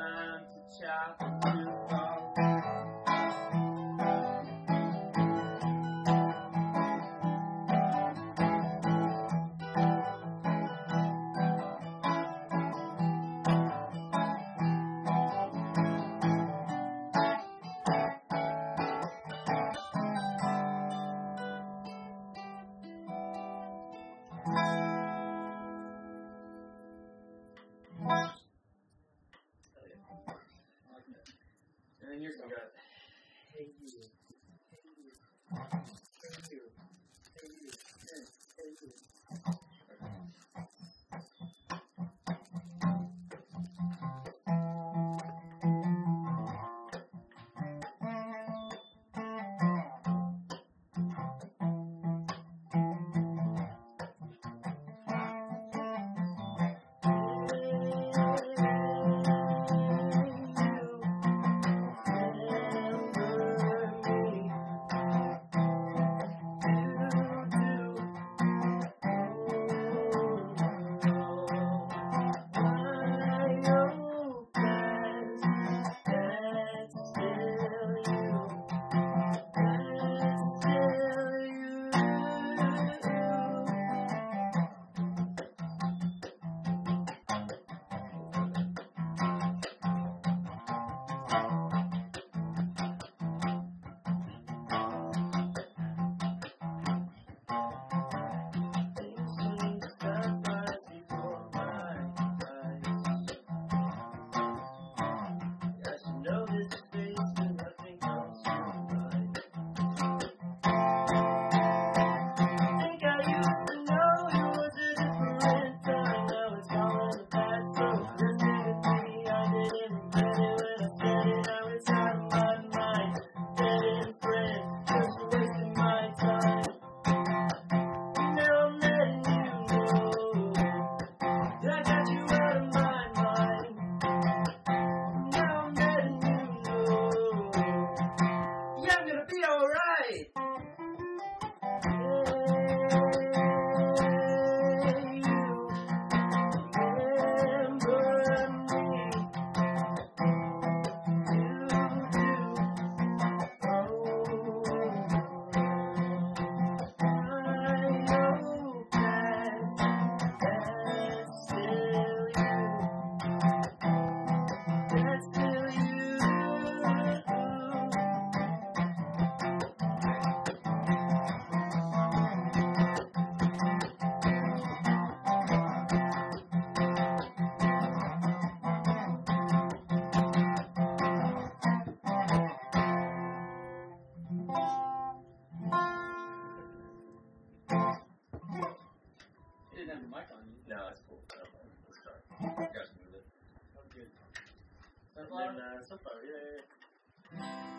Climbed to or to Hey You. And smile that reaches far and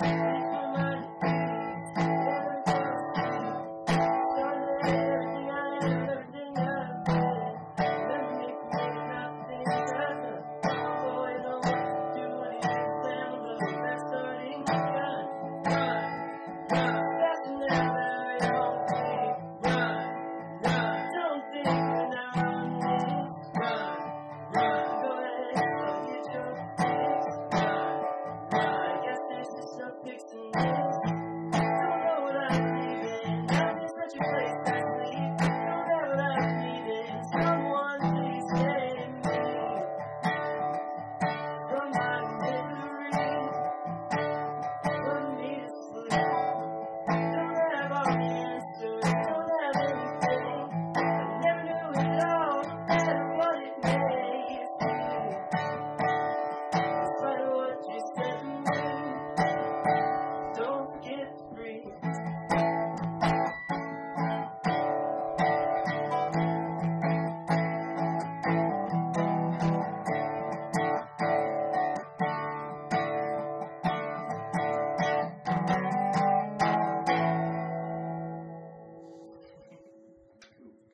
Bye. Fixing it.